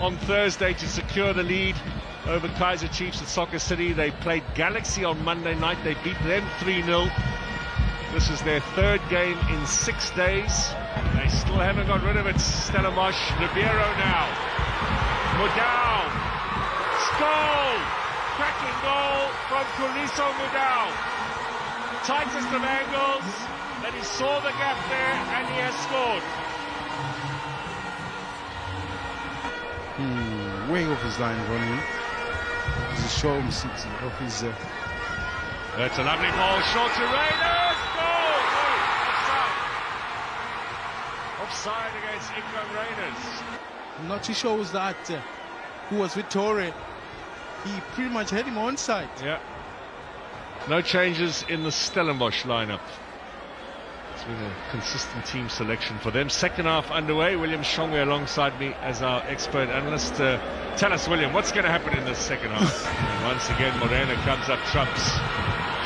on Thursday to secure the lead over Kaiser Chiefs at Soccer City. They played Galaxy on Monday night. They beat them 3-0. This is their third game in six days. They still haven't got rid of it. Stellamash, Ribeiro now. Mudau. Goal! Cracking goal from Khuliso Mudau. Tightest of angles, and he saw the gap there, Hmm, way off his line, Ronnie. He's a show him six off his. Uh... That's a lovely ball, short to Rayners. Goal! Offside. Offside against Iqraam Rayners. I'm not too sure was that uh, who was with Torre. He pretty much had him onside. Yeah. No changes in the Stellenbosch lineup. It's been a consistent team selection for them. Second half underway. William Shongwe alongside me as our expert analyst. Uh, tell us, William, what's going to happen in the second half? once again, Morena comes up trumps.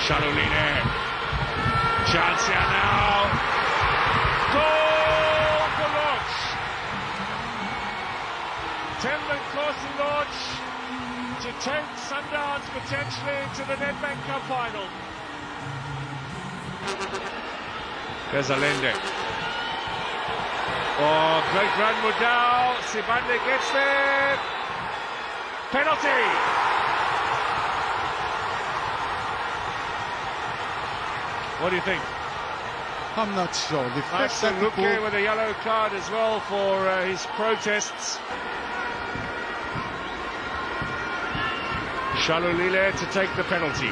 Shalulile. Chance here now. Goal for Lorch. Temlin Clausen Lodge to take Sundowns potentially to the Nedbank Cup final. There's Allende. Oh, great run, Mudau. Sibande gets there. Penalty. What do you think? I'm not sure. The Max Luque ball- with a yellow card as well for uh, his protests. Shalulile to take the penalty.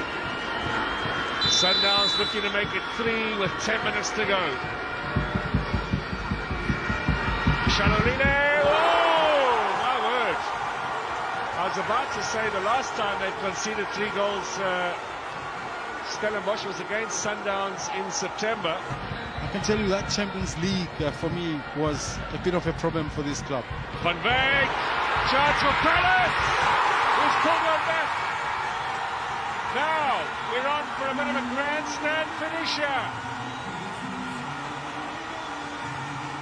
Sundowns looking to make it three with 10 minutes to go. Shalulile, oh, my word. I was about to say the last time they conceded three goals, uh, Stellenbosch was against Sundowns in September. I can tell you that Champions League uh, for me was a bit of a problem for this club. Van Beek, chance for Palace, who's pulled one back. We're on for a bit of a grandstand finish here.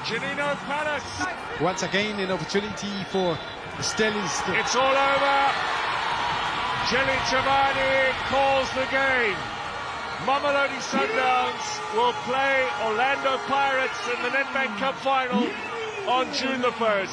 Genino Palace, Once again, an opportunity for Stellies. to- it's all over. Jelly Chavani calls the game. Mamelodi Sundowns will play Orlando Pirates in the Nedbank Cup final on June the 1st.